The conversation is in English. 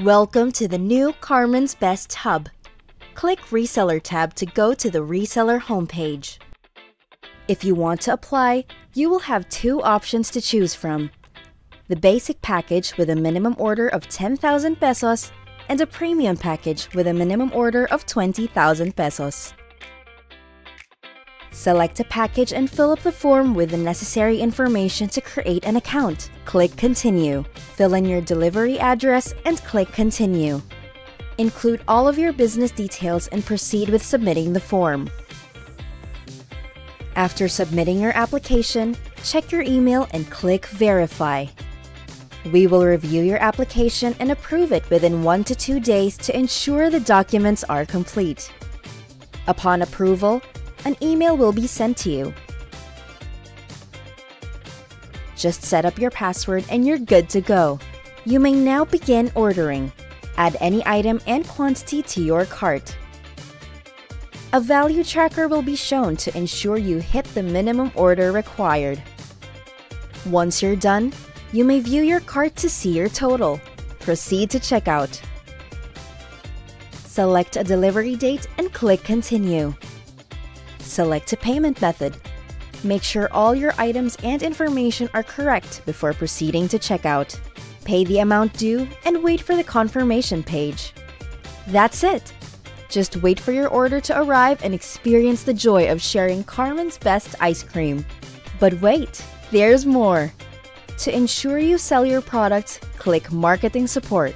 Welcome to the new Carmen's Best Hub. Click Reseller tab to go to the reseller homepage. If you want to apply, you will have two options to choose from. The basic package with a minimum order of 10,000 pesos and a premium package with a minimum order of 20,000 pesos. Select a package and fill up the form with the necessary information to create an account. Click Continue. Fill in your delivery address and click Continue. Include all of your business details and proceed with submitting the form. After submitting your application, check your email and click Verify. We will review your application and approve it within one to two days to ensure the documents are complete. Upon approval, an email will be sent to you. Just set up your password and you're good to go. You may now begin ordering. Add any item and quantity to your cart. A value tracker will be shown to ensure you hit the minimum order required. Once you're done, you may view your cart to see your total. Proceed to checkout. Select a delivery date and click Continue. Select a payment method. Make sure all your items and information are correct before proceeding to checkout. Pay the amount due and wait for the confirmation page. That's it! Just wait for your order to arrive and experience the joy of sharing Carmen's best ice cream. But wait, there's more! To ensure you sell your products, click Marketing Support.